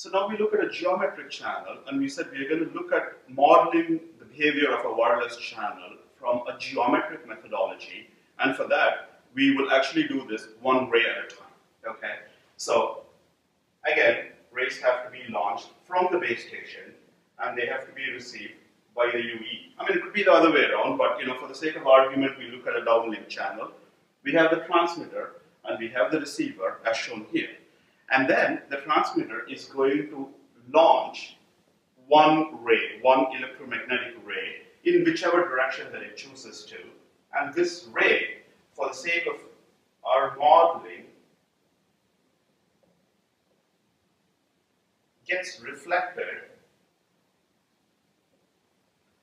So now we look at a geometric channel and we said we're going to look at modeling the behavior of a wireless channel from a geometric methodology. And for that, we will actually do this one ray at a time. Okay? So again, rays have to be launched from the base station and they have to be received by the UE. I mean, it could be the other way around, but you know, for the sake of argument, we look at a downlink channel. We have the transmitter and we have the receiver as shown here. And then the transmitter is going to launch one ray, one electromagnetic ray, in whichever direction that it chooses to. And this ray, for the sake of our modeling, gets reflected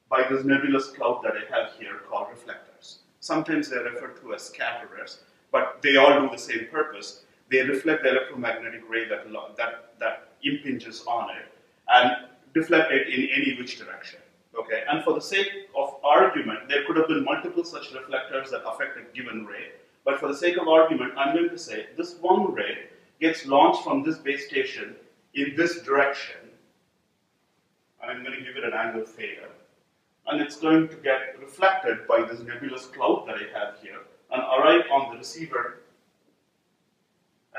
by this nebulous cloud that I have here called reflectors. Sometimes they're referred to as scatterers, but they all do the same purpose. They reflect the electromagnetic ray that, that, that impinges on it and deflect it in any which direction. Okay, and for the sake of argument, there could have been multiple such reflectors that affect a given ray, but for the sake of argument, I'm going to say this one ray gets launched from this base station in this direction, and I'm going to give it an angle theta, and it's going to get reflected by this nebulous cloud that I have here, and arrive on the receiver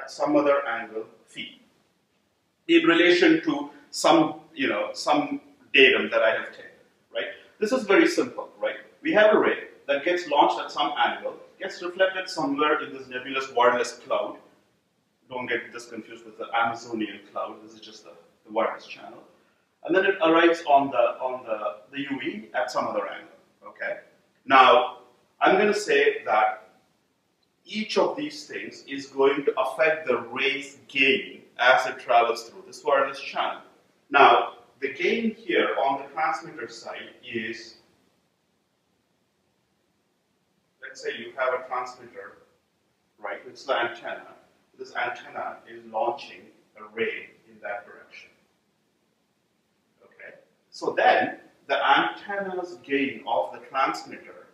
at some other angle phi in relation to some, you know, some datum that I have taken, right? This is very simple, right? We have a ray that gets launched at some angle, gets reflected somewhere in this nebulous wireless cloud. Don't get this confused with the Amazonian cloud. This is just the, the wireless channel. And then it arrives on the on the, the UE at some other angle. Okay. Now I'm going to say that each of these things is going to affect the ray's gain as it travels through this wireless channel. Now, the gain here on the transmitter side is, let's say you have a transmitter, right, it's the antenna. This antenna is launching a ray in that direction. Okay? So then, the antenna's gain of the transmitter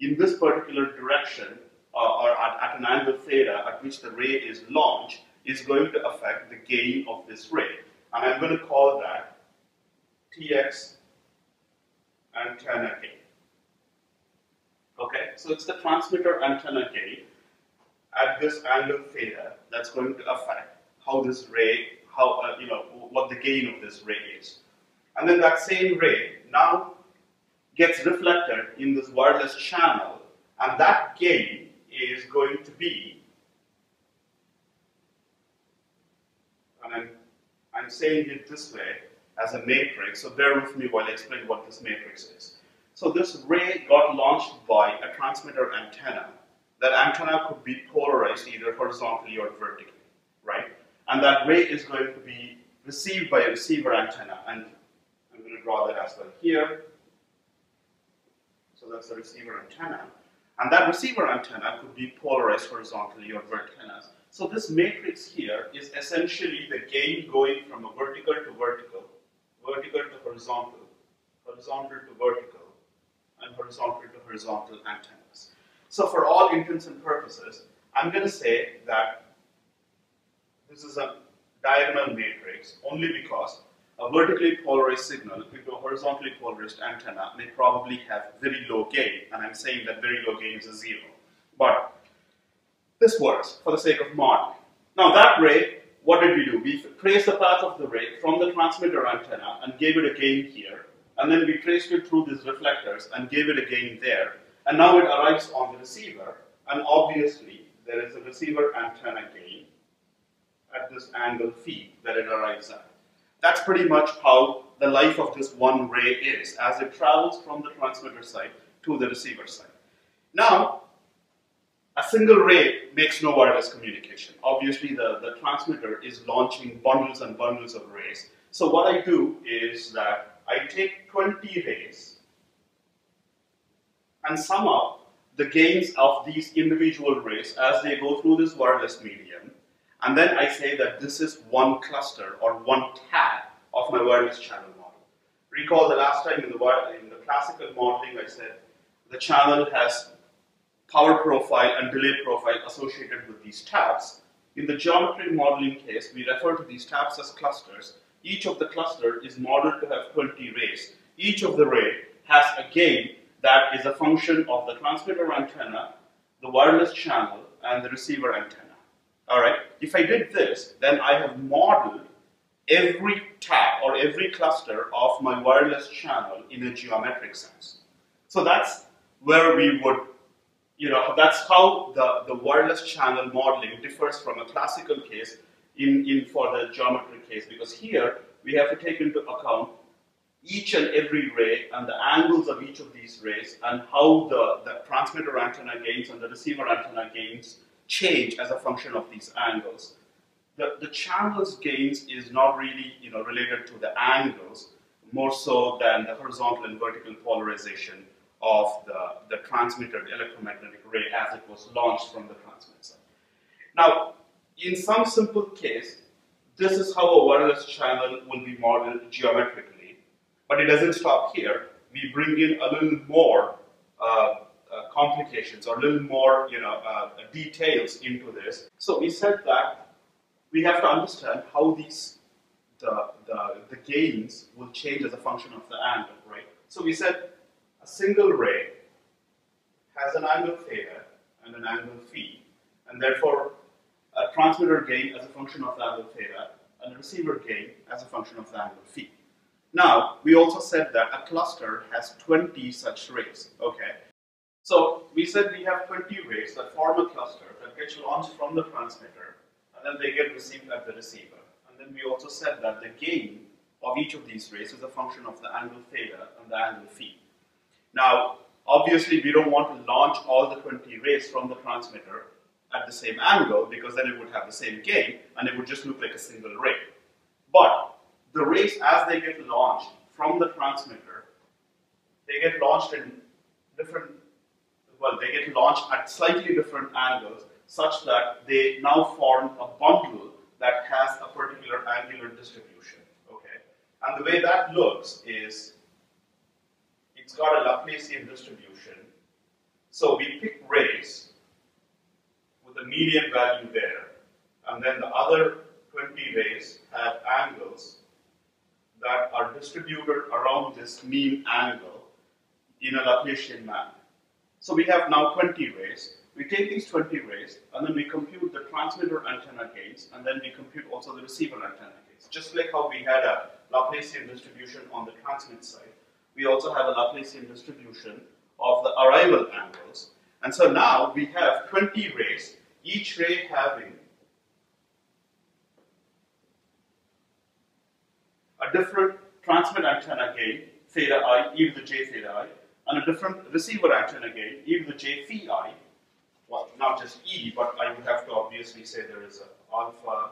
in this particular direction or at, at, an angle theta at which the ray is launched is going to affect the gain of this ray. And I'm going to call that Tx antenna gain. Okay, so it's the transmitter antenna gain at this angle theta that's going to affect how this ray, how, uh, you know, what the gain of this ray is. And then that same ray now gets reflected in this wireless channel, and that gain is going to be, and I'm, I'm saying it this way as a matrix, so bear with me while I explain what this matrix is. So this ray got launched by a transmitter antenna. That antenna could be polarized either horizontally or vertically, right? And that ray is going to be received by a receiver antenna, and I'm going to draw that as well here. So that's the receiver antenna. And that receiver antenna could be polarized horizontally or vertically. So this matrix here is essentially the gain going from a vertical to vertical, vertical to horizontal, horizontal to vertical, and horizontal to horizontal antennas. So for all intents and purposes, I'm going to say that this is a diagonal matrix only because a vertically polarized signal into a horizontally polarized antenna may probably have very low gain, and I'm saying that very low gain is a zero. But this works for the sake of modeling. Now that ray, what did we do? We traced the path of the ray from the transmitter antenna and gave it a gain here, and then we traced it through these reflectors and gave it a gain there, and now it arrives on the receiver, and obviously there is a receiver antenna gain at this angle phi that it arrives at. That's pretty much how the life of this one ray is as it travels from the transmitter side to the receiver side. Now, a single ray makes no wireless communication. Obviously, the, the transmitter is launching bundles and bundles of rays. So what I do is that I take 20 rays and sum up the gains of these individual rays as they go through this wireless medium and then I say that this is one cluster or one tap of my wireless channel model. Recall the last time in the, in the classical modeling I said the channel has power profile and delay profile associated with these taps. In the geometry modeling case, we refer to these taps as clusters each of the cluster is modeled to have 20 rays. Each of the ray has a gain that is a function of the transmitter antenna, the wireless channel, and the receiver antenna. All right. If I did this, then I have modeled every tap or every cluster of my wireless channel in a geometric sense. So that's where we would, you know, that's how the, the wireless channel modeling differs from a classical case in, in for the geometric case because here we have to take into account each and every ray and the angles of each of these rays and how the, the transmitter antenna gains and the receiver antenna gains change as a function of these angles. The, the channel's gains is not really you know, related to the angles, more so than the horizontal and vertical polarization of the, the transmitted electromagnetic ray as it was launched from the transmitter. Now, in some simple case, this is how a wireless channel will be modeled geometrically, but it doesn't stop here. We bring in a little more uh, uh, complications or a little more you know, uh, details into this. So we said that we have to understand how these the, the, the gains will change as a function of the angle, right? So we said a single ray has an angle theta and an angle phi, and therefore a transmitter gain as a function of the angle theta and a receiver gain as a function of the angle phi. Now, we also said that a cluster has 20 such rays, okay? So we said we have 20 rays that form a cluster that gets launched from the transmitter and then they get received at the receiver. And then we also said that the gain of each of these rays is a function of the angle theta and the angle phi. Now, obviously we don't want to launch all the 20 rays from the transmitter at the same angle because then it would have the same gain and it would just look like a single ray. But the rays as they get launched from the transmitter, they get launched in different well, they get launched at slightly different angles such that they now form a bundle that has a particular angular distribution. Okay, and the way that looks is it's got a Laplacian distribution. So we pick rays with a median value there, and then the other 20 rays have angles that are distributed around this mean angle in a Laplacian manner. So we have now 20 rays. We take these 20 rays and then we compute the transmitter antenna gains and then we compute also the receiver antenna gains. Just like how we had a Laplacian distribution on the transmit side, we also have a Laplacian distribution of the arrival angles. And so now we have 20 rays, each ray having a different transmit antenna gain, theta i, e to the j theta i, and a different receiver antenna gain, e to the j phi i, well, not just e, but I would have to obviously say there is an alpha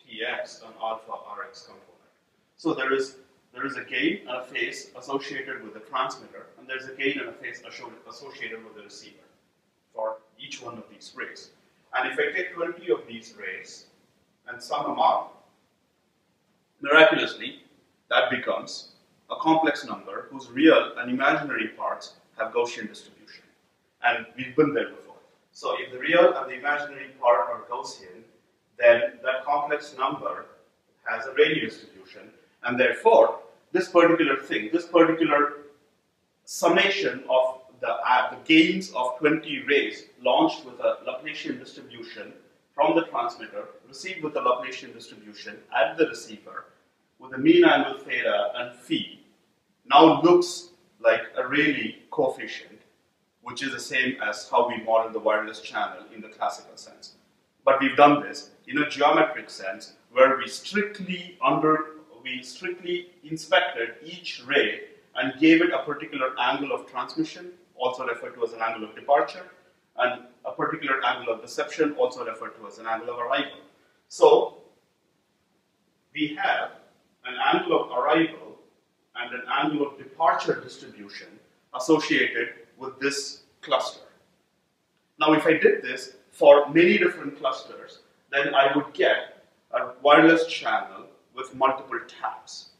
tx and alpha rx component. So there is there is a gain and a phase associated with the transmitter, and there's a gain and a phase associated with the receiver for each one of these rays. And if I take 20 of these rays and sum them up, miraculously, that becomes a complex number whose real and imaginary parts have Gaussian distribution. And we've been there before. So if the real and the imaginary part are Gaussian, then that complex number has a Rayleigh distribution, and therefore, this particular thing, this particular summation of the, uh, the gains of 20 rays launched with a Laplacian distribution from the transmitter, received with a Laplacian distribution at the receiver, with a mean angle theta and phi, now looks like a Rayleigh coefficient, which is the same as how we model the wireless channel in the classical sense. But we've done this in a geometric sense, where we strictly under we strictly inspected each ray and gave it a particular angle of transmission, also referred to as an angle of departure, and a particular angle of deception, also referred to as an angle of arrival. So we have an angle of arrival and an angle of departure distribution associated with this cluster. Now, if I did this for many different clusters, then I would get a wireless channel with multiple taps.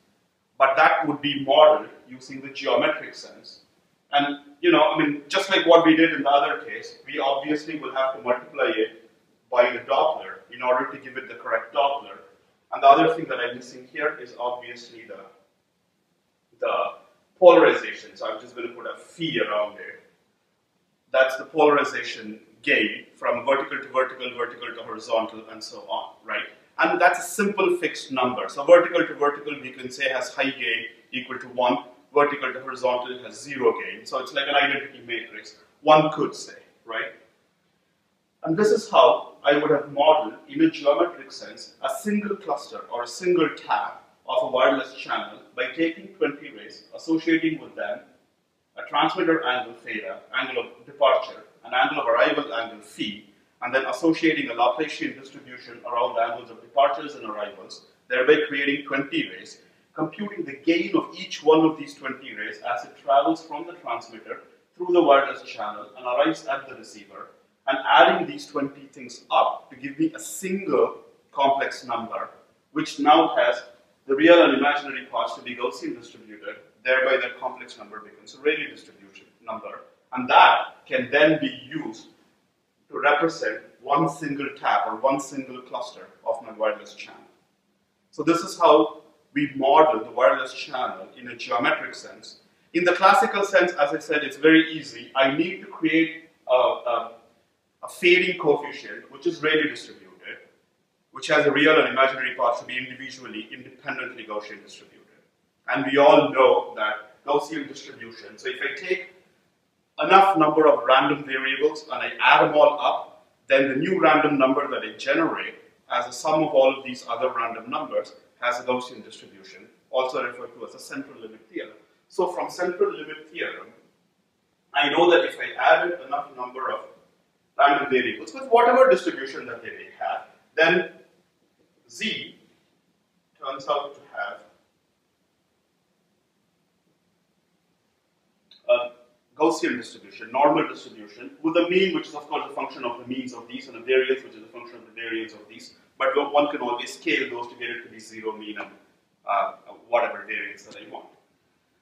But that would be modeled using the geometric sense. And, you know, I mean, just like what we did in the other case, we obviously will have to multiply it by the Doppler in order to give it the correct Doppler. And the other thing that I'm missing here is obviously the, the polarization. So I'm just going to put a phi around it. That's the polarization gain from vertical to vertical, vertical to horizontal, and so on, right? And that's a simple fixed number. So vertical to vertical, we can say has high gain equal to 1. Vertical to horizontal has 0 gain. So it's like an identity matrix, one could say, right? And this is how I would have modeled, in a geometric sense, a single cluster or a single tap of a wireless channel by taking 20 rays, associating with them a transmitter angle theta, angle of departure, an angle of arrival angle phi, and then associating a Laplacian distribution around the angles of departures and arrivals, thereby creating 20 rays, computing the gain of each one of these 20 rays as it travels from the transmitter through the wireless channel and arrives at the receiver, and adding these 20 things up to give me a single complex number, which now has the real and imaginary parts to be Gaussian distributed, thereby that complex number becomes a Rayleigh distribution number, and that can then be used to represent one single tap or one single cluster of my wireless channel. So this is how we model the wireless channel in a geometric sense. In the classical sense, as I said, it's very easy. I need to create a, a, a fading coefficient, which is Rayleigh distributed, which has a real and imaginary parts to be individually, independently Gaussian distributed. And we all know that Gaussian distribution, so if I take enough number of random variables and I add them all up, then the new random number that I generate as a sum of all of these other random numbers has a Gaussian distribution, also referred to as a central limit theorem. So from central limit theorem, I know that if I added enough number of random variables with whatever distribution that they may have, then z turns out to have a Gaussian distribution, normal distribution, with a mean which is of course a function of the means of these and a variance which is a function of the variance of these. But one can always scale those to get it to be zero mean and uh, whatever variance that I want.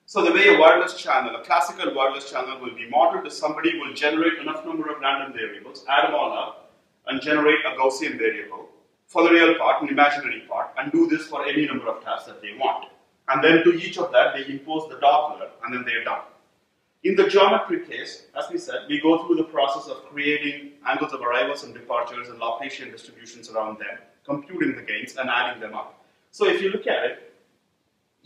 So the way a wireless channel, a classical wireless channel will be modeled is somebody will generate enough number of random variables, add them all up, and generate a Gaussian variable for the real part and imaginary part, and do this for any number of tasks that they want. And then to each of that, they impose the Doppler, and then they're done. In the geometry case, as we said, we go through the process of creating angles of arrivals and departures and Laplacian distributions around them, computing the gains and adding them up. So if you look at it,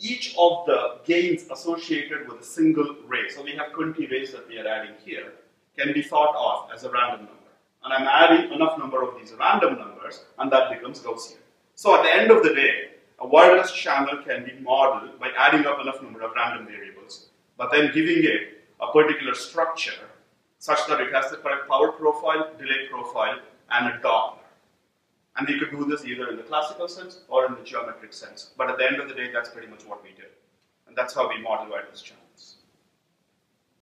each of the gains associated with a single ray, so we have 20 rays that we are adding here, can be thought of as a random number. And I'm adding enough number of these random numbers, and that becomes Gaussian. So at the end of the day, a wireless channel can be modeled by adding up enough number of random variables, but then giving it a particular structure such that it has the correct power profile, delay profile, and a Doppler. And we could do this either in the classical sense or in the geometric sense. But at the end of the day, that's pretty much what we did. And that's how we model wireless channels.